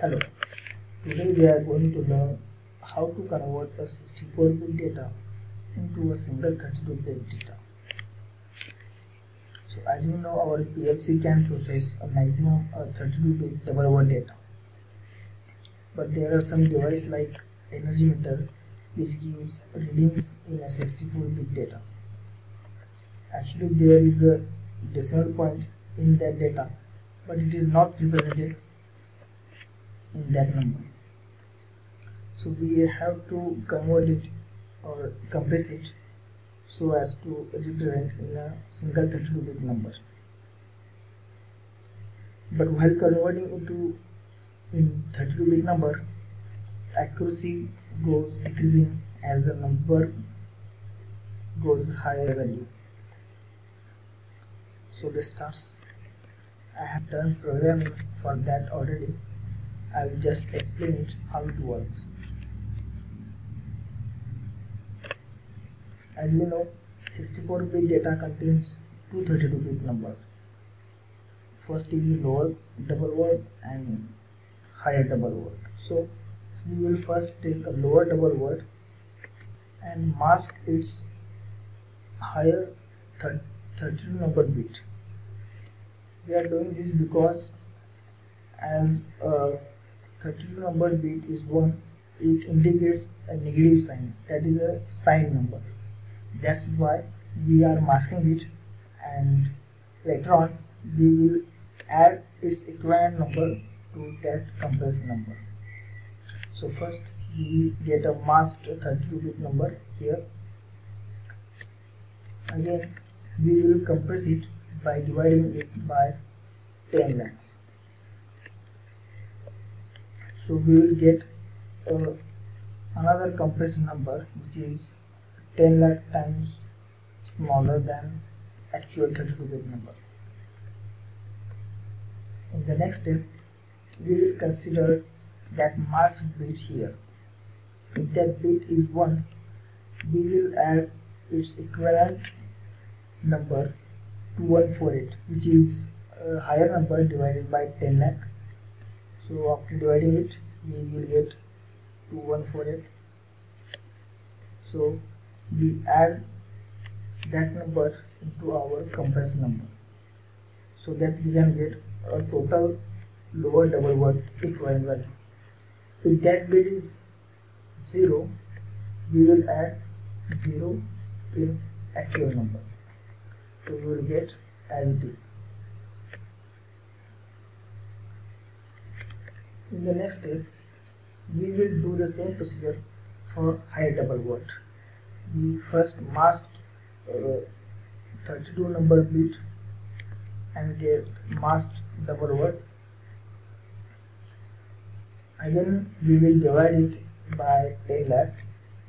Hello, today we are going to learn how to convert a 64-bit data into a single 32-bit data. So as you know our PLC can process a maximum of 32-bit double word data. But there are some devices like energy meter which gives readings in a 64-bit data. Actually there is a decimal point in that data but it is not represented in that number. So we have to convert it or compress it so as to represent in a single 32 bit number. But while converting into in 32 bit number accuracy goes decreasing as the number goes higher value. So let's start. I have done programming for that already I will just explain it how it works. As you know, 64-bit data contains two 32-bit numbers. First is lower double word and higher double word. So we will first take a lower double word and mask its higher 32 number bit. We are doing this because as a 32 number bit is 1 it indicates a negative sign. That is a sign number. That's why we are masking it. And later on we will add its equivalent number to that compressed number. So first we get a masked 32 bit number here. Again we will compress it by dividing it by 10 lakhs so we will get uh, another compression number which is 10 lakh times smaller than actual 32 bit number. In the next step we will consider that mask bit here. If that bit is 1 we will add its equivalent number to 1 for it which is a higher number divided by 10 lakh so after dividing it we will get 2 1 for it so we add that number into our compressed number. So that we can get a total lower double word equivalent value. If that bit is 0 we will add 0 in actual number. So we will get as it is in the next step we will do the same procedure for high double word we first masked uh, 32 number bit and get masked double word again we will divide it by 10 lakh.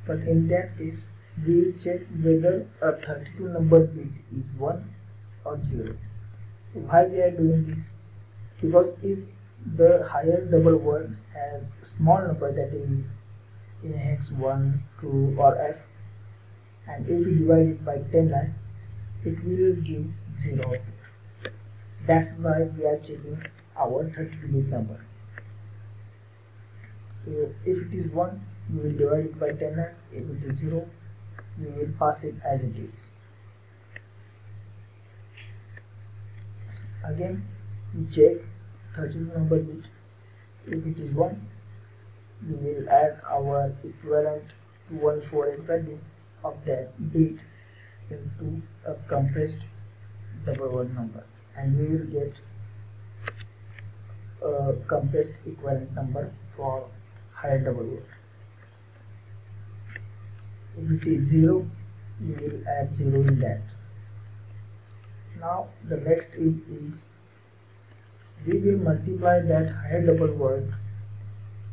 But in that case we will check whether a 32 number bit is 1 or 0 why we are doing this? Because if the higher double word has small number that is in hex 1, 2 or F and if we divide it by 10 lakh it will give 0 output. That's why we are checking our 32 bit number. So if it is 1 we will divide it by 10 lakh, if it is 0 we will pass it as it is. Again we check 32 number bit. If it is 1 we will add our equivalent to 148 value of that bit into a compressed double word number. And we will get a compressed equivalent number for higher double word. If it is 0 we will add 0 in that. Now the next is we will multiply that higher double word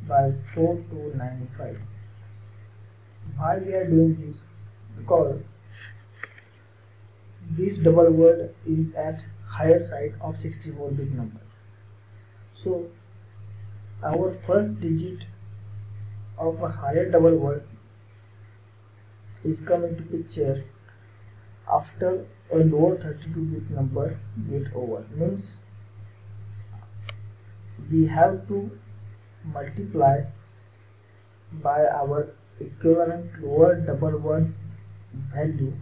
by 4 to 95. Why we are doing this? Because this double word is at higher side of 64 bit number. So our first digit of a higher double word is coming to picture after a lower 32 bit number get over means we have to multiply by our equivalent lower double word value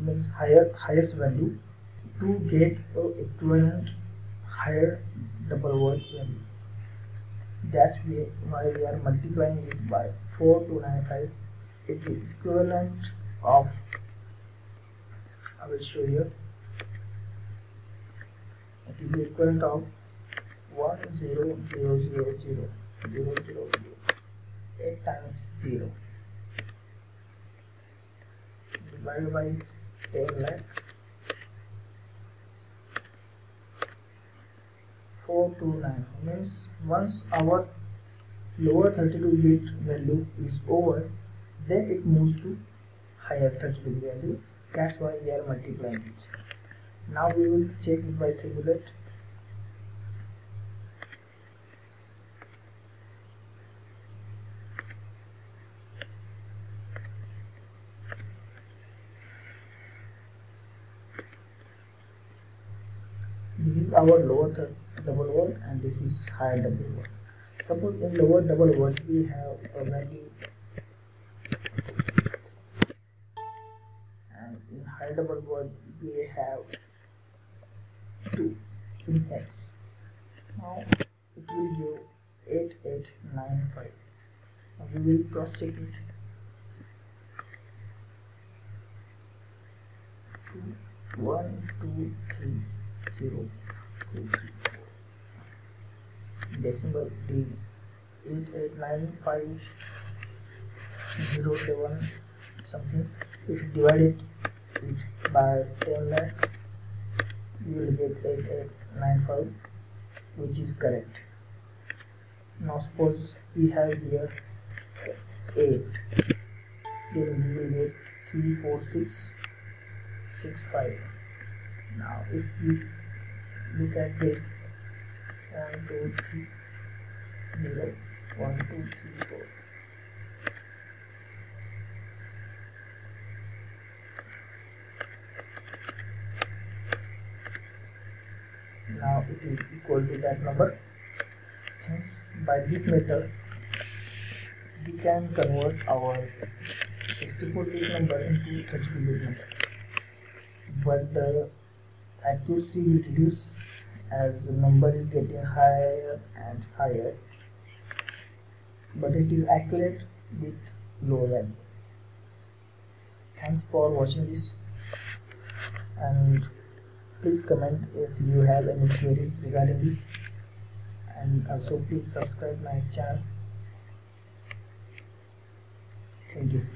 means higher highest value to get a equivalent higher double word value. That's why we are multiplying it by 4295 it is equivalent of I will show you it be equivalent of 1 0 0 0 0 0 0 8 times 0 divided by 10 lakh 429 means once our lower 32 bit value is over then it moves to higher 32 bit value that's why we are multiplying it now we will check it by simulate our lower double word and this is higher double word suppose in lower double word we have a value and in higher double word we have 2 in hex now it will give 8895 now we will cross check it. One, two, three, zero, decimal is 889507 something. If you divide it, it by 10 lakh you will get 8895 which is correct. Now suppose we have here 8 then we will get 34665 now if we look at this one, two, three, zero, one, two, three, four. Now it is equal to that number. Hence, by this method, we can convert our 64-bit number into 32-bit number. But the accuracy will reduce as the number is getting higher and higher but it is accurate with low value. Thanks for watching this and please comment if you have any queries regarding this and also please subscribe my channel. Thank you